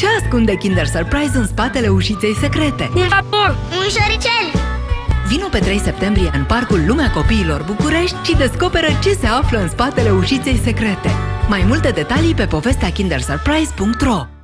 Ce ascunde Kinder Surprise în spatele ușiței secrete? Un vapor! Un șoricel! Vino pe 3 septembrie în Parcul Lumea Copiilor București și descoperă ce se află în spatele ușiței secrete. Mai multe detalii pe povestea kindersurprise.ro